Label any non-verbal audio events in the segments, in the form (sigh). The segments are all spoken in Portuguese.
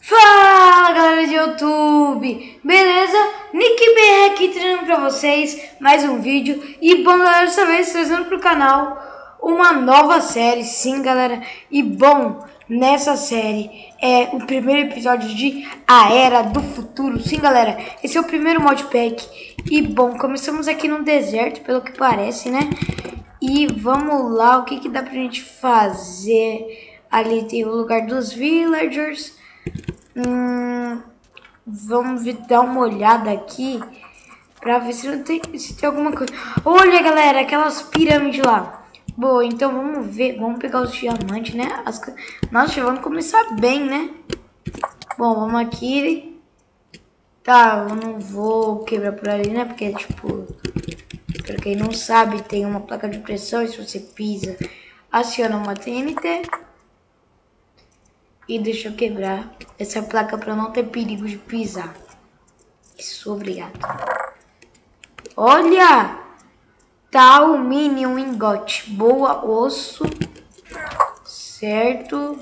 Fala galera de YouTube, beleza? Nick BR aqui trazendo pra vocês mais um vídeo. E bom galera, dessa vez trazendo pro canal uma nova série, sim galera. E bom, nessa série é o primeiro episódio de A Era do Futuro. Sim galera, esse é o primeiro modpack E bom, começamos aqui no deserto, pelo que parece né? E vamos lá, o que que dá pra gente fazer? Ali tem o lugar dos villagers Hum, vamos dar uma olhada aqui pra ver se, não tem, se tem alguma coisa. Olha, galera, aquelas pirâmides lá. Boa, então vamos ver. Vamos pegar os diamantes, né? As, nossa, vamos começar bem, né? Bom, vamos aqui. Tá, eu não vou quebrar por ali, né? Porque, tipo, pra quem não sabe, tem uma placa de pressão e se você pisa, aciona uma TNT. E deixa eu quebrar essa placa para não ter perigo de pisar. Isso, obrigado. Olha! Tá o mini um engote. Boa, osso. Certo.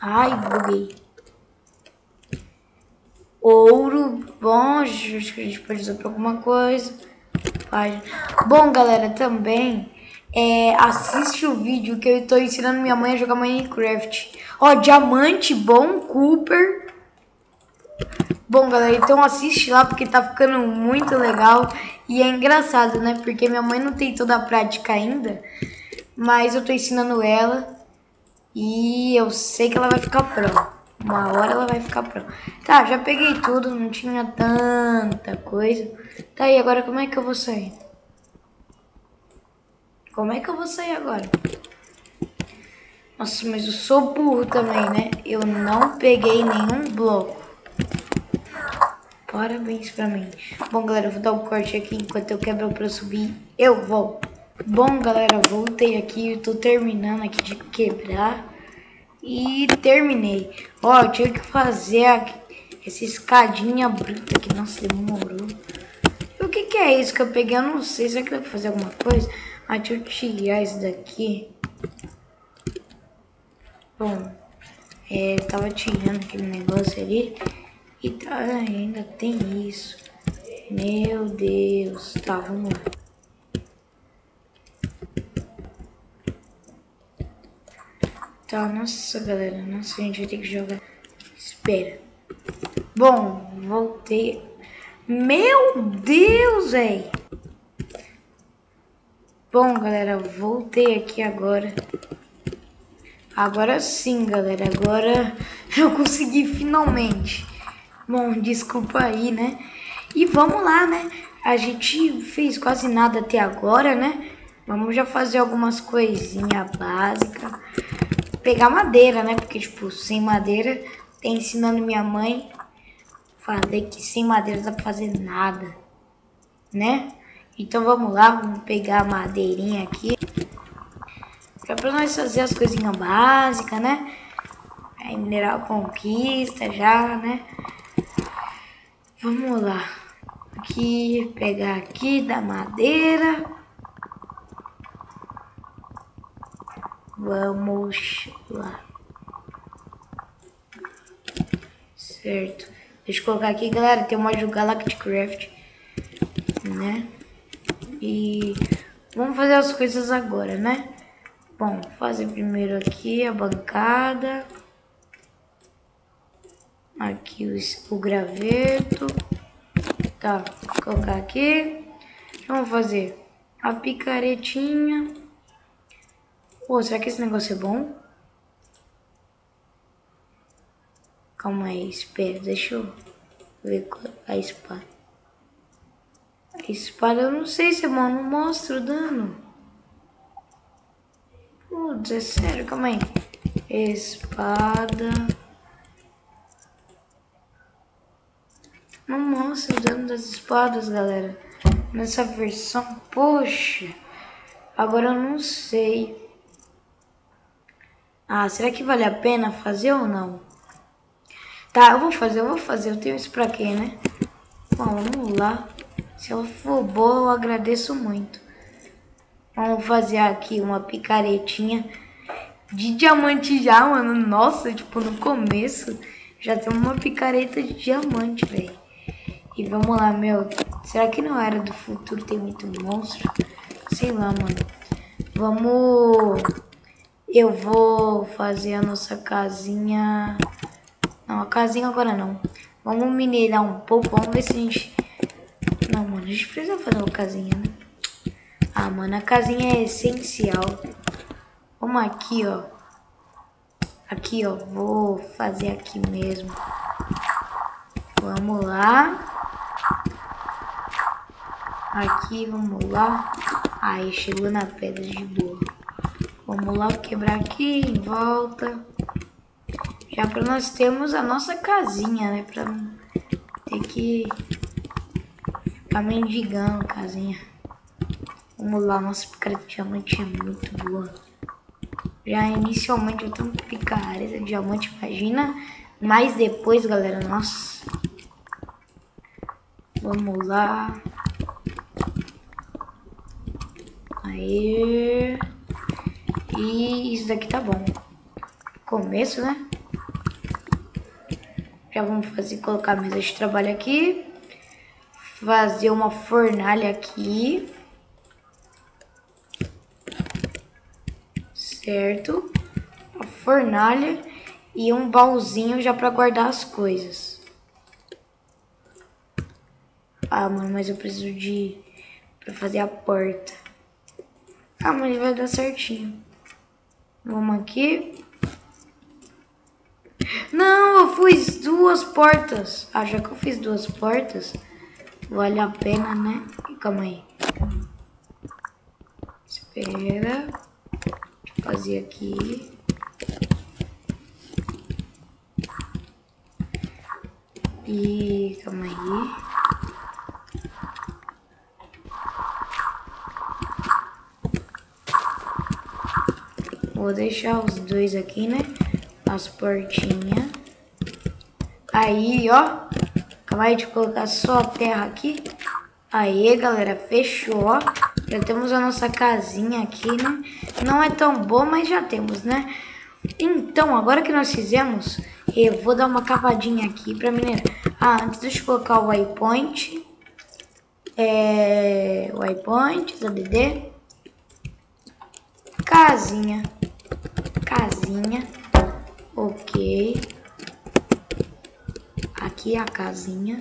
Ai, buguei. Ouro. Bom, acho que a gente pode usar pra alguma coisa. Bom, galera, também é, assiste o vídeo que eu estou ensinando minha mãe a jogar Minecraft. Ó, diamante bom, Cooper. Bom, galera, então assiste lá porque tá ficando muito legal. E é engraçado, né? Porque minha mãe não tem toda a prática ainda. Mas eu tô ensinando ela. E eu sei que ela vai ficar pronta. Uma hora ela vai ficar pronta. Tá, já peguei tudo, não tinha tanta coisa. Tá, e agora como é que eu vou sair? Como é que eu vou sair agora? Nossa, mas eu sou burro também, né? Eu não peguei nenhum bloco. Parabéns pra mim. Bom, galera, eu vou dar um corte aqui enquanto eu quebro pra subir. Eu vou. Bom, galera, voltei aqui. Eu tô terminando aqui de quebrar. E terminei. Ó, eu tinha que fazer essa escadinha bruta aqui. Nossa, demorou. E o que que é isso que eu peguei? Eu não sei. Será que eu vou fazer alguma coisa? Ah, deixa eu tirar isso daqui. Bom, é, tava tirando aquele negócio ali. E tá, ainda tem isso. Meu Deus. Tá, vamos lá. Tá, nossa, galera. Nossa, a gente vai ter que jogar. Espera. Bom, voltei. Meu Deus, velho. Bom, galera, voltei aqui agora. Agora sim, galera. Agora (laughs) eu consegui finalmente. Bom, desculpa aí, né? E vamos lá, né? A gente fez quase nada até agora, né? Vamos já fazer algumas coisinhas básicas. Pegar madeira, né? Porque, tipo, sem madeira, tá ensinando minha mãe. Falei que sem madeira dá pra fazer nada, né? Então vamos lá, vamos pegar a madeirinha aqui. Pra, pra nós fazer as coisinhas básicas, né? Aí mineral conquista já, né? Vamos lá. Aqui, pegar aqui da madeira. Vamos lá. Certo. Deixa eu colocar aqui, galera. Tem o mod Galacticraft, né? E vamos fazer as coisas agora, né? Bom, fazer primeiro aqui a bancada. Aqui o, o graveto. Tá, vou colocar aqui. Vamos fazer a picaretinha. Pô, será que esse negócio é bom? Calma aí, espera, deixa eu ver a espada. Espada eu não sei se é bom, não mostra o dano. Putz, é sério, calma aí. Espada. Não mostra o dano das espadas, galera. Nessa versão, poxa. Agora eu não sei. Ah, será que vale a pena fazer ou não? Tá, eu vou fazer, eu vou fazer. Eu tenho isso pra quê, né? Bom, vamos lá. Se ela for boa, eu agradeço muito. Vamos fazer aqui uma picaretinha. de diamante já, mano. Nossa, tipo, no começo já tem uma picareta de diamante, velho. E vamos lá, meu. Será que não era do futuro tem muito monstro? Sei lá, mano. Vamos... Eu vou fazer a nossa casinha... Não, a casinha agora não. Vamos minerar um pouco. Vamos ver se a gente... A gente precisa fazer uma casinha, né? Ah, mano. A casinha é essencial. Vamos aqui, ó. Aqui, ó. Vou fazer aqui mesmo. Vamos lá. Aqui, vamos lá. Aí, chegou na pedra de boa. Vamos lá quebrar aqui em volta. Já para nós termos a nossa casinha, né? Pra ter que ficar mendigando casinha. Vamos lá, nossa picareta de diamante é muito boa. Já inicialmente eu tenho picareta de diamante, imagina. Mas depois, galera, nossa. Vamos lá. Aí. E isso daqui tá bom. Começo, né? Já vamos fazer, colocar a mesa de trabalho aqui. Fazer uma fornalha aqui. Certo. A fornalha e um baúzinho já para guardar as coisas. Ah, mano, mas eu preciso de... Pra fazer a porta. Ah, mas vai dar certinho. Vamos aqui. Não, eu fiz duas portas. Ah, já que eu fiz duas portas, vale a pena, né? Calma aí. Espera. Fazer aqui. E calma aí. Vou deixar os dois aqui, né? As portinhas. Aí, ó. Acabei de colocar só a terra aqui. Aí, galera, fechou. Já temos a nossa casinha aqui, né? Não é tão boa, mas já temos, né? Então, agora que nós fizemos, eu vou dar uma cavadinha aqui pra minerar. Ah, antes de colocar o waypoint. É... Waypoint, ZDD. Casinha casinha. Ok. Aqui a casinha.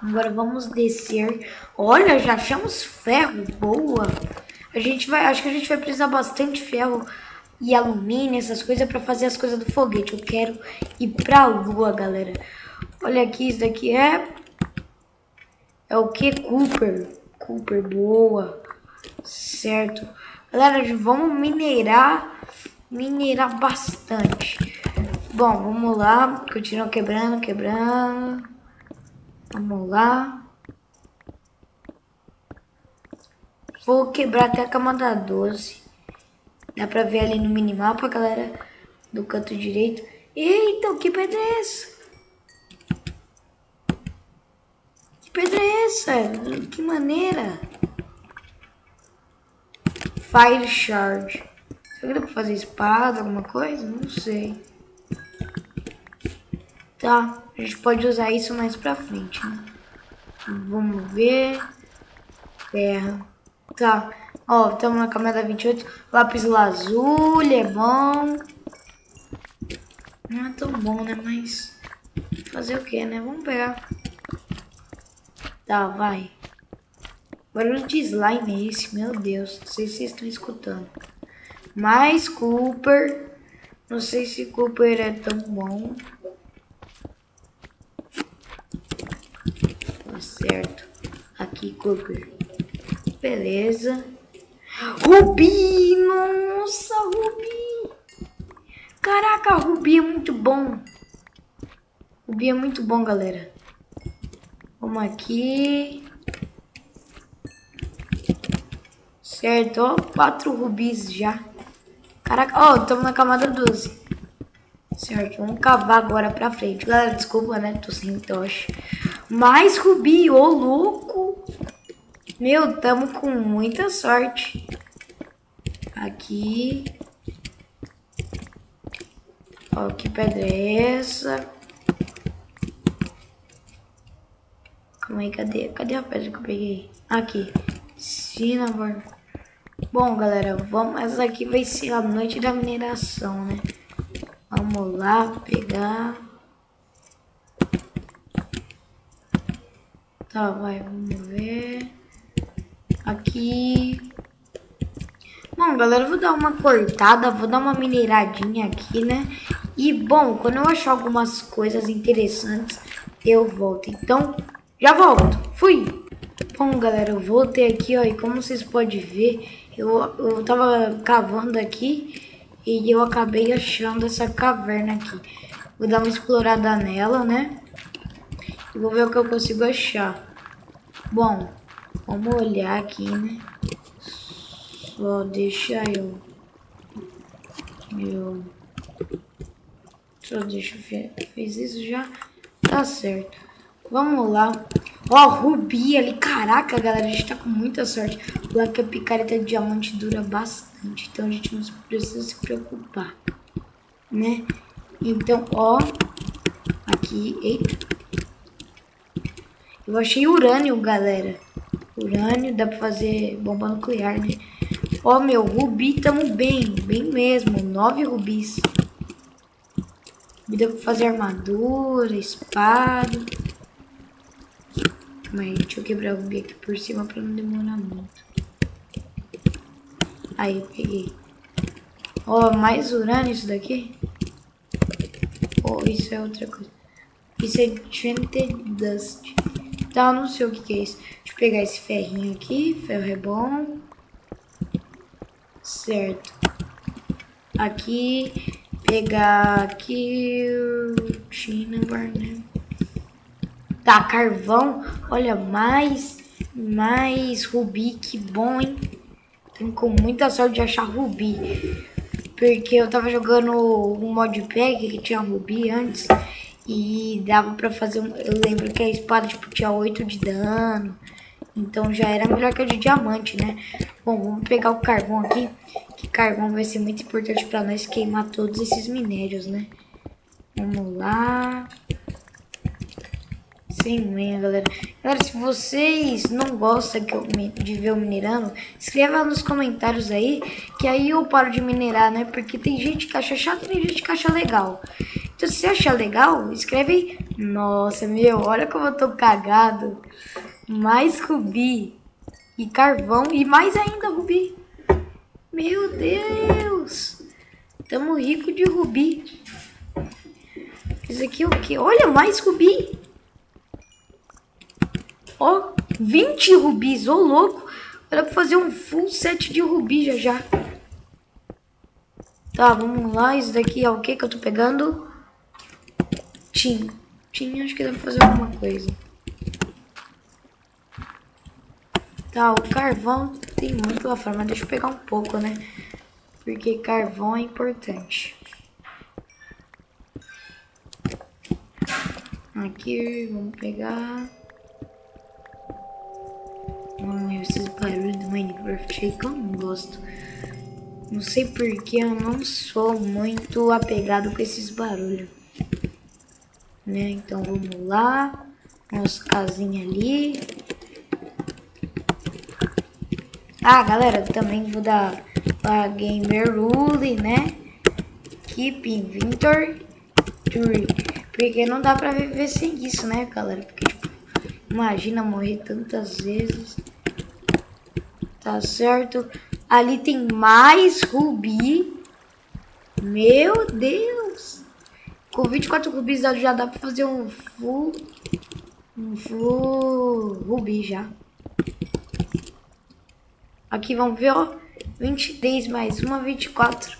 Agora vamos descer. Olha, já achamos ferro. Boa. A gente vai, acho que a gente vai precisar bastante ferro e alumínio, essas coisas para fazer as coisas do foguete. Eu quero ir pra lua, galera. Olha aqui, isso daqui é é o que Cooper? Cooper, boa. Certo. Galera, vamos minerar, minerar bastante. Bom, vamos lá, continua quebrando, quebrando. Vamos lá. Vou quebrar até a camada 12. Dá pra ver ali no minimapa, galera, do canto direito. Eita, que pedra é essa? Que pedra é essa? Que maneira? Fire Shard. Será que dá pra fazer espada, alguma coisa? Não sei. Tá, a gente pode usar isso mais pra frente, né? Vamos ver. Terra. Tá. Ó, estamos na camada 28. Lápis lazuli é bom. Não é tão bom, né? Mas... Fazer o que, né? Vamos pegar. Tá, vai. Barulho de slime é esse? Meu Deus, não sei se vocês estão escutando. Mais Cooper. Não sei se Cooper é tão bom. Tá certo. Aqui, Cooper. Beleza. Rubi! Nossa, Rubi! Caraca, Rubi é muito bom. Rubi é muito bom, galera. Vamos aqui. Certo, ó, quatro rubis já. Caraca, ó, estamos na camada 12. Certo, vamos cavar agora pra frente. Galera, desculpa, né? Tô sem tocha. Mais rubi, ô louco. Meu, tamo com muita sorte. Aqui. Ó, que pedra é essa? Calma aí, cadê? Cadê a pedra que eu peguei? Aqui. Cinnabar. Bom, galera, vamos. Essa aqui vai ser a noite da mineração, né? Vamos lá pegar. Tá, vai, vamos ver. Aqui. Bom, galera, vou dar uma cortada, vou dar uma mineradinha aqui, né? E, bom, quando eu achar algumas coisas interessantes, eu volto. Então, já volto. Fui! Bom, galera, eu voltei aqui, ó, e como vocês podem ver, eu, eu tava cavando aqui e eu acabei achando essa caverna aqui. Vou dar uma explorada nela, né? Vou ver o que eu consigo achar. Bom, vamos olhar aqui, né? Só deixa eu... Eu... Só deixa eu ver. Fez isso já? Tá certo. Vamos lá. Ó, rubi ali. Caraca, galera, a gente tá com muita sorte. Lá que a picareta de diamante dura bastante. Então a gente não precisa se preocupar. Né? Então, ó. Aqui. Eita. Eu achei urânio, galera. Urânio, dá pra fazer bomba nuclear, né? Ó, meu, rubi, tamo bem. Bem mesmo. Nove rubis. Dá pra fazer armadura, espada. Calma aí, deixa eu quebrar o rubi aqui por cima pra não demorar muito. Aí, peguei. Ó, mais urânio isso daqui. Ó, isso é outra coisa. Isso é Enchanted Dust. Tá, não sei o que, que é isso. Deixa eu pegar esse ferrinho aqui. Ferro é bom. Certo. Aqui. Pegar aqui. China, né? Tá, carvão. Olha, mais. Mais rubi. Que bom, hein? Tenho com muita sorte de achar rubi. Porque eu tava jogando um modpack que tinha rubi antes. E dava pra fazer um... Eu lembro que a espada, tipo, tinha 8 de dano. Então já era melhor que a de diamante, né? Bom, vamos pegar o carvão aqui. Que carvão vai ser muito importante pra nós queimar todos esses minérios, né? Vamos lá. Sem manha, galera. Galera, se vocês não gostam de ver eu minerando, escreva nos comentários aí, que aí eu paro de minerar, né? Porque tem gente que acha chato e tem gente que acha legal. Então, se você achar legal, escreve aí. Nossa, meu, olha como eu tô cagado. Mais rubi. E carvão. E mais ainda rubi. Meu Deus. Tamo rico de rubi. Isso aqui é o que? Olha, mais rubi. Ó, 20 rubis. Ô, louco. Dá pra fazer um full set de rubi já já. Tá, vamos lá. Isso daqui é o que que eu tô pegando? Tim. Tim, acho que dá pra fazer alguma coisa. Tá, o carvão tem muito lá fora, mas deixa eu pegar um pouco, né? Porque carvão é importante. Aqui, vamos pegar... Esses barulhos do Minecraft aí que eu não gosto. Não sei porque eu não sou muito apegado com esses barulhos né? Então vamos lá, nossa casinha ali. Ah, galera, também vou dar a Gamer Rule, né? Keep Tree. Porque não dá pra viver sem isso, né, galera? Porque, tipo, imagina morrer tantas vezes. Tá certo? Ali tem mais rubi. Meu Deus. Com 24 rubis já dá pra fazer um full... Um full rubi já. Aqui, vamos ver, ó. 23 mais uma, 24.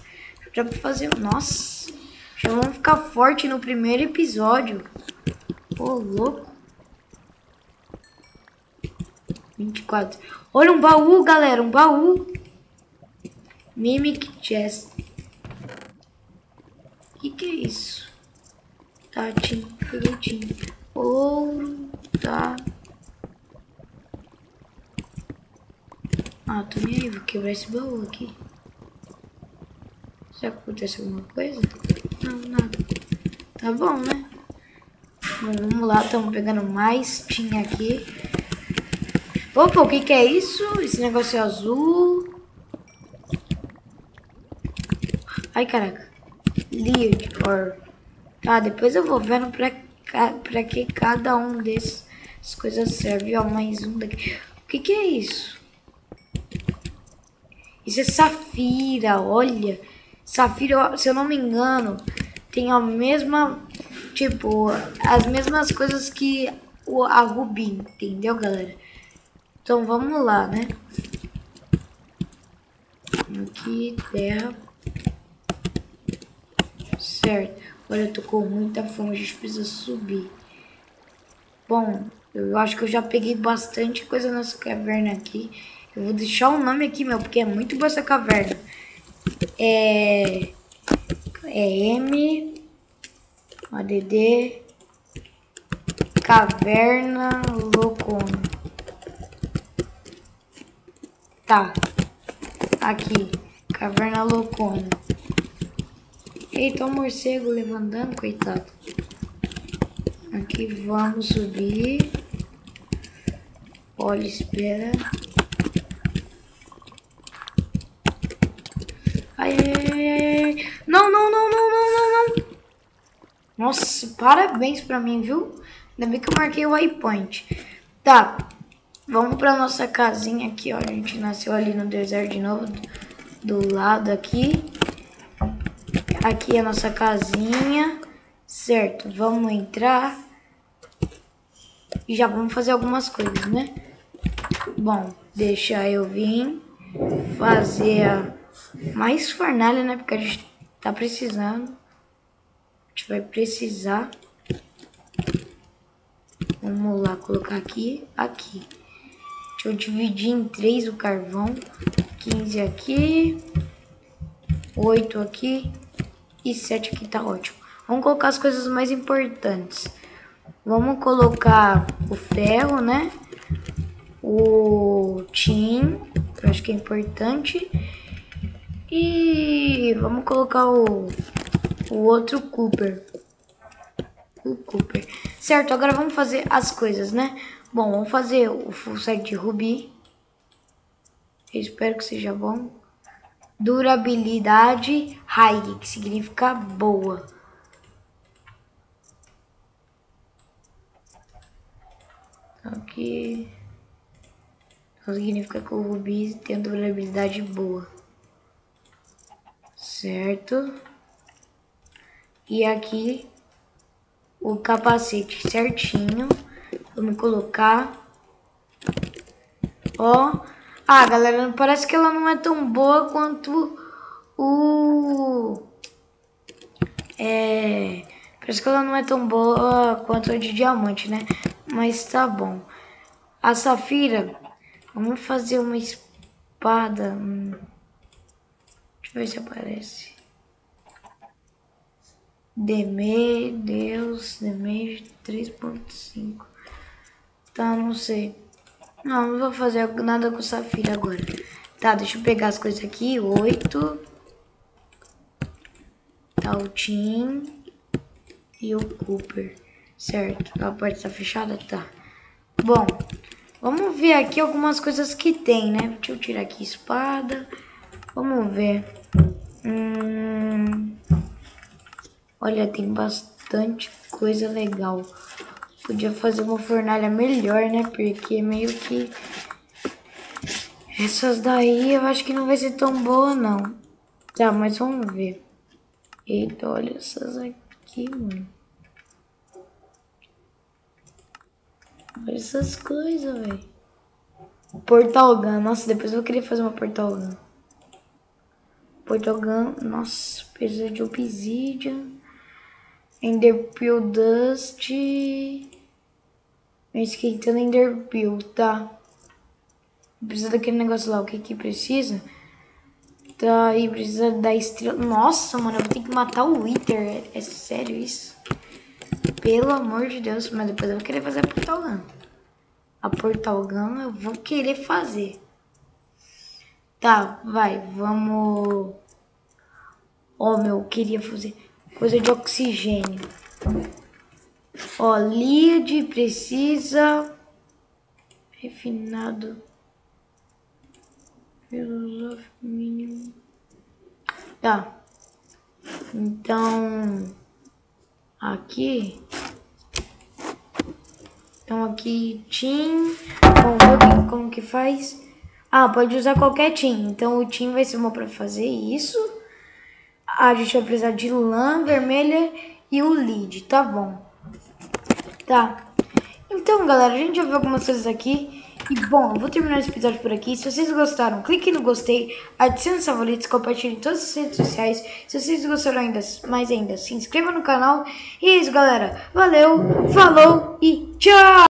Já pra fazer... Nossa! Já vamos ficar forte no primeiro episódio. Ô, louco. 24. Olha um baú, galera. Um baú. Mimic Chest. O que, que é isso? Tá, tinha. Ouro, tá. Ah, tô nem aí, vou quebrar esse baú aqui. Será que acontece alguma coisa? Não, nada. Tá bom, né? Bom, vamos lá, estamos pegando mais tinha aqui. Opa, o que que é isso? Esse negócio é azul. Ai, caraca. Lead, or... Tá, depois eu vou vendo pra, pra que cada um desses coisas serve. Ó, mais um daqui. O que que é isso? Isso é safira, olha. Safira, se eu não me engano, tem a mesma, tipo, as mesmas coisas que a Rubi, entendeu, galera? Então vamos lá, né? Aqui, terra. Certo. Olha, eu tô com muita fome, a gente precisa subir. Bom, eu acho que eu já peguei bastante coisa nessa caverna aqui. Eu vou deixar o nome aqui, meu, porque é muito boa essa caverna. É... É M... ADD... Caverna Loucona. Tá. Aqui. Caverna Loucona. Eita, o morcego levantando, coitado. Aqui vamos subir. Olha, espera. Ai, ai, ai. Não, não, não, não, não, não, não. Nossa, parabéns pra mim, viu? Ainda bem que eu marquei o waypoint. Tá, vamos pra nossa casinha aqui, ó. A gente nasceu ali no deserto de novo, do, do lado aqui. Aqui é a nossa casinha, certo? Vamos entrar e já vamos fazer algumas coisas, né? Bom, deixa eu vir fazer a mais fornalha, né? Porque a gente tá precisando. A gente vai precisar. Vamos lá, colocar aqui, aqui. Deixa eu dividir em três o carvão. 15 aqui. 8 aqui. E 7 aqui tá ótimo. Vamos colocar as coisas mais importantes. Vamos colocar o ferro, né? O tin, que eu acho que é importante. E vamos colocar o, o outro Cooper. O Cooper. Certo, agora vamos fazer as coisas, né? Bom, vamos fazer o full set de Ruby. Eu espero que seja bom. Durabilidade high, que significa boa. Aqui. Então significa que o Ruby tem durabilidade boa certo? E aqui o capacete certinho. Vamos colocar. Ó. Ah, galera, parece que ela não é tão boa quanto o... É... Parece que ela não é tão boa quanto a de diamante, né? Mas tá bom. A safira, vamos fazer uma espada... Hum. Deixa eu ver se aparece. Deme, Deus, Deme 3.5. Tá, não sei. Não, não vou fazer nada com Safira agora. Tá, deixa eu pegar as coisas aqui. 8. Tá o Tim e o Cooper. Certo. A porta tá fechada? Tá. Bom, vamos ver aqui algumas coisas que tem, né? Deixa eu tirar aqui espada. Vamos ver. Hum, olha, tem bastante coisa legal. Podia fazer uma fornalha melhor, né? Porque meio que... Essas daí eu acho que não vai ser tão boa, não. Tá, mas vamos ver. Eita, olha essas aqui, mano. Olha essas coisas, velho. Portal Gun. Nossa, depois eu vou querer fazer uma Portal Gun. Portogan, nossa, precisa de Obsidian. Enderpeel Dust. Esquentando Enderpeel, tá? Precisa daquele negócio lá, o que que precisa? Tá, e precisa da estrela. Nossa, mano, eu vou ter que matar o Wither. É, é sério isso? Pelo amor de Deus, mas depois eu vou querer fazer a Portal Gun. A Portal Gun eu vou querer fazer. Tá, vai, vamos... Ó, oh, meu, queria fazer... coisa de oxigênio. Ó, lead precisa refinado filosófico mínimo. Tá. Então, aqui. Então aqui. Vamos ver como que faz. Ah, pode usar qualquer team. Então o team vai ser bom para fazer isso. A gente vai precisar de lã vermelha e o lead, tá bom. Tá. Então, galera, a gente já viu algumas coisas aqui. E, bom, vou terminar esse episódio por aqui. Se vocês gostaram, clique no gostei, adicione os favoritos, compartilhe em todas as redes sociais. Se vocês gostaram ainda, mais ainda, se inscreva no canal. E é isso, galera. Valeu, falou e tchau!